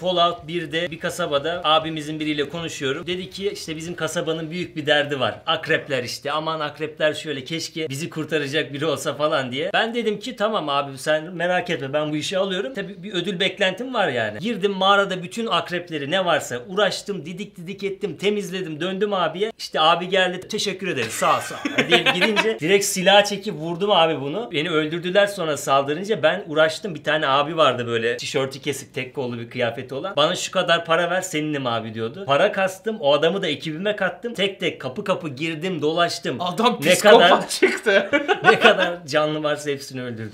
Fallout 1'de bir kasabada abimizin biriyle konuşuyorum. Dedi ki işte bizim kasabanın büyük bir derdi var. Akrepler işte aman akrepler şöyle keşke bizi kurtaracak biri olsa falan diye. Ben dedim ki tamam abi sen merak etme ben bu işi alıyorum. Tabii bir ödül beklentim var yani. Girdim mağarada bütün akrepleri ne varsa uğraştım didik didik ettim temizledim döndüm abiye. İşte abi geldi teşekkür ederim sağ ol, sağ ol diye gidince direkt silah çekip vurdum abi bunu. Beni öldürdüler sonra saldırınca ben uğraştım. Bir tane abi vardı böyle tişörtü kesik tek kollu bir kıyafeti olan. Bana şu kadar para ver seninim abi diyordu. Para kastım o adamı da ekibime kattım. Tek tek kapı kapı girdim dolaştım. Adam ne psikopat kadar çıktı. ne kadar canlı varsa hepsini öldürdüm.